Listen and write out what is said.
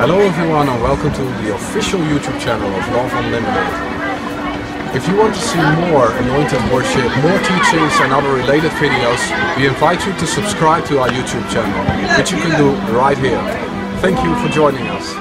Hello everyone and welcome to the official YouTube channel of Love Unlimited. If you want to see more anointed worship, more teachings and other related videos, we invite you to subscribe to our YouTube channel, which you can do right here. Thank you for joining us.